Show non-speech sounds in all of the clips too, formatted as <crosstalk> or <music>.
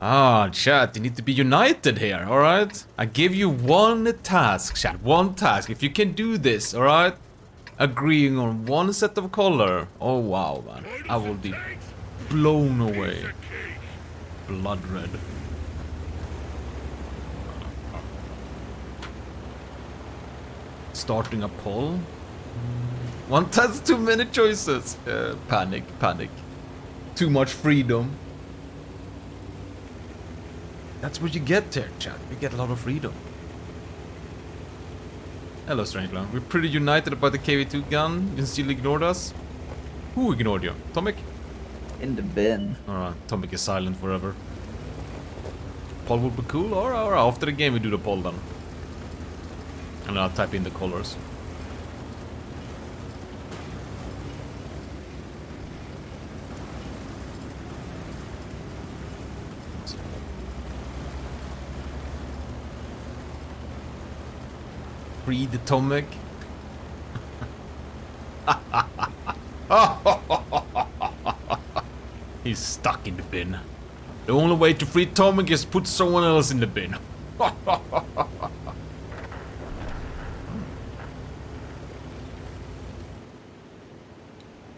Ah, chat, you need to be united here, alright? I give you one task, chat, one task. If you can do this, alright? Agreeing on one set of color. Oh wow, man. I will be blown away. Blood red. Starting a poll? One task, too many choices. Uh, panic, panic. Too much freedom. That's what you get there, chat. You get a lot of freedom. Hello, Strangeland. We're pretty united about the KV2 gun. You still ignored us? Who ignored you? Tomic? In the bin. Alright, Tomic is silent forever. Poll would be cool, or, or after the game we do the poll then. And I'll type in the colors. Free the Tomic. <laughs> He's stuck in the bin. The only way to free Tomic is put someone else in the bin. <laughs>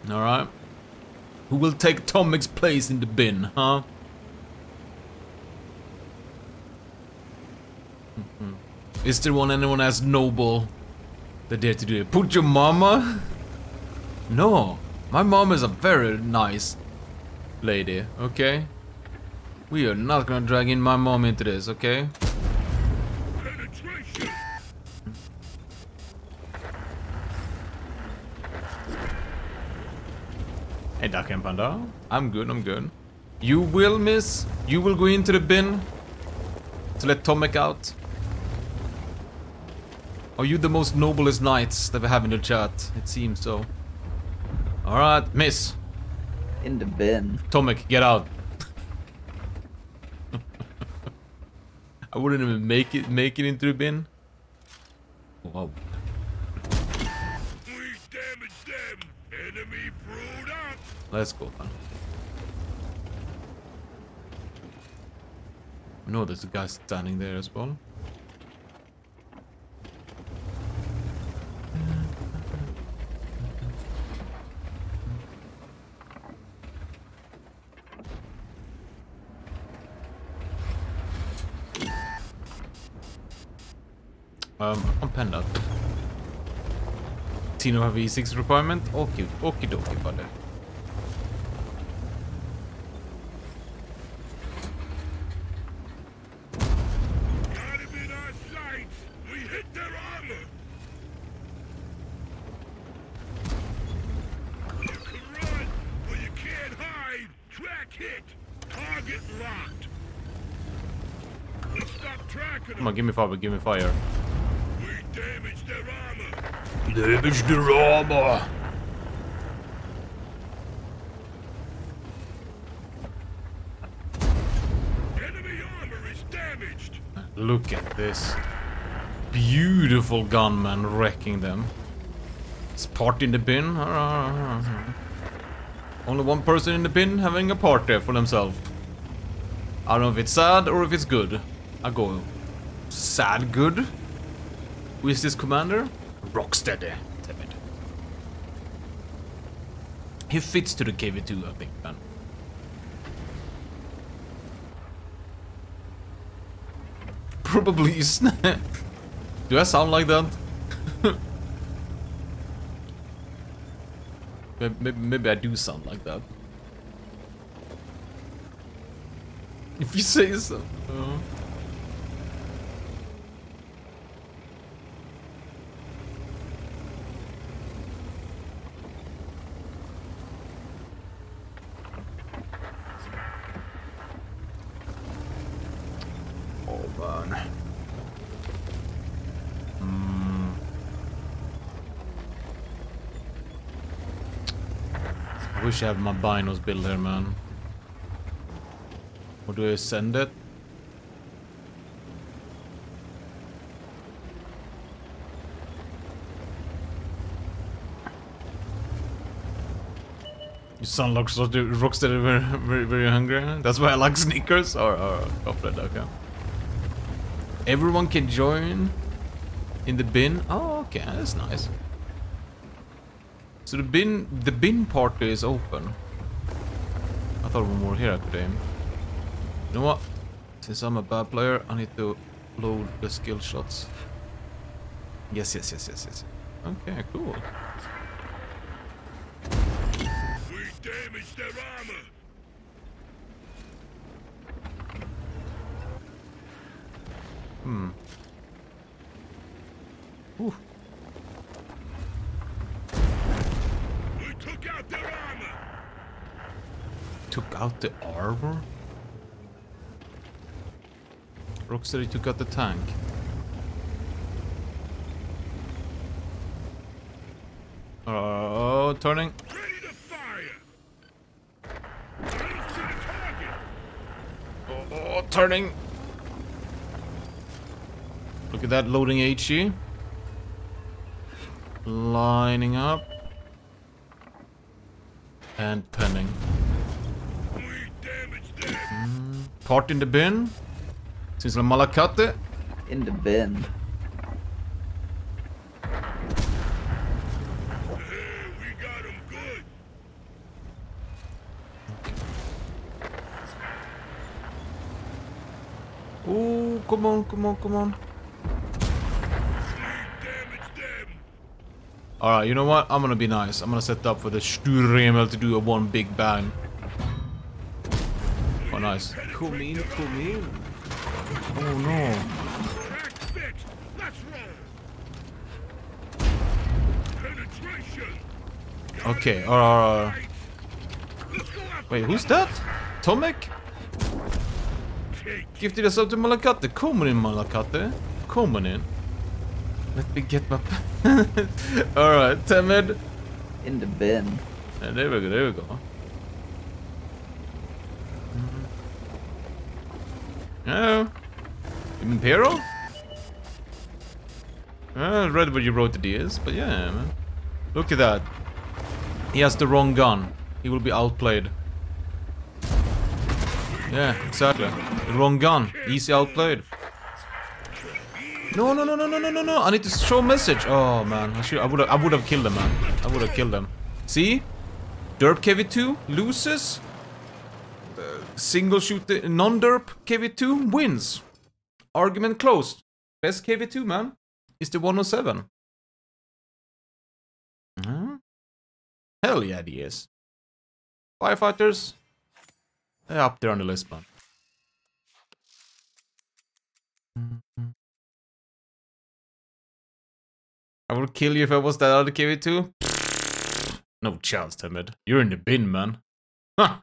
Alright. Who will take Tomic's place in the bin, huh? <laughs> Hmm. Is there one anyone as noble that dare to do it? Put your mama? No. My mom is a very nice lady, okay? We are not gonna drag in my mom into this, okay? Hey, Duck and Panda. I'm good, I'm good. You will, miss. You will go into the bin to let Tomek out. Are you the most noblest knights that we have in the chat? It seems so. Alright, miss. In the bin. Tomek, get out. <laughs> I wouldn't even make it make it into the bin. Wow. Let's go then. No, there's a guy standing there as well. Um, up. Tino have E6 requirement? Okay, okie dokie, buddy. Give me fire, give me fire. We damaged their armor. Damage their armor. Enemy armor is damaged. Look at this. Beautiful gunman wrecking them. It's part in the bin. <laughs> Only one person in the bin having a party for themselves. I don't know if it's sad or if it's good. I go sad good. Who is this commander? Rocksteady. Damn it. He fits to the KV2, I think, man. <laughs> Probably is. <laughs> Do I sound like that? <laughs> maybe, maybe I do sound like that. If you say so. Uh. Oh man. Hmm. I wish I have my binos built here, man. Or do I send it? You sound like rocksteady, very, very, very hungry. That's why I like sneakers or, or chocolate, okay. Everyone can join in the bin. Oh, okay, that's nice. So the bin, the bin party is open. I thought one more here I could aim. You know what? Since I'm a bad player, I need to load the skill shots. Yes, yes, yes, yes, yes. Okay, cool. We damaged their armor. Hmm. Ooh. We took out their armor. Took out the armor? Rocksteady took out the tank. Oh, turning. Oh, turning. Look at that loading HE. Lining up. And penning. We damaged Part in the bin. Since la malakate. In the bin. Hey, we got them good. Oh, come on, come on, come on. We damaged them. Alright, you know what? I'm gonna be nice. I'm gonna set up for the Sturemel to do a one big bang. Oh, nice. Come in, come in. Oh, no. Crack fixed. Let's roll. Penetration. Okay, alright. Right. Let's go after Wait, who's that? Tomek? Take Gifted yourself to Malakate. Come on in, Malakate. Come on in. Let me get my... <laughs> Alright, Temed. In the bin. Yeah, there we go, there we go. Oh. Imperial? I read what you wrote the DS, but yeah, man. Look at that. He has the wrong gun. He will be outplayed. Yeah, exactly. The wrong gun. Easy outplayed. No, no, no, no, no, no, no, no. I need to show a message. Oh man, I should. I would. I would have killed them, man. I would have killed them. See, Derp KV2 loses. Single shooter, non-derp KV2 wins. Argument closed. Best KV2 man is the 107. Hmm? Hell yeah, he is. Firefighters, they're up there on the list, man. I would kill you if I was that other KV2. No chance, Timid. You're in the bin, man. Huh.